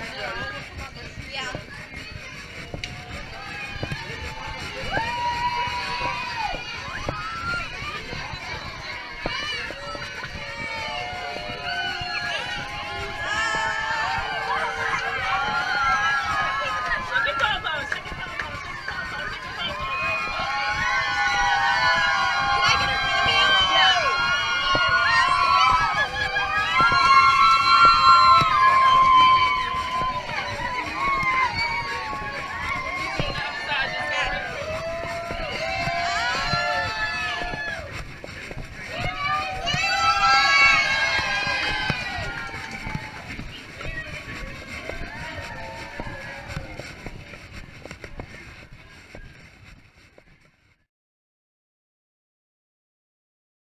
Yeah.